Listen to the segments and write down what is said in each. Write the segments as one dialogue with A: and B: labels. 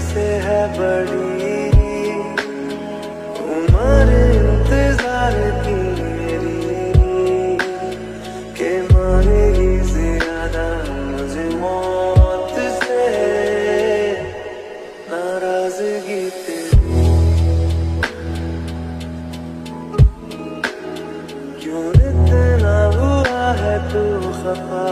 A: से है बड़ी। उम्र इंतज़ार की मेरी। के मुझे मौत से। नाराज़गी क्यों इतना है तू खफा?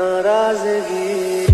A: नाराज़गी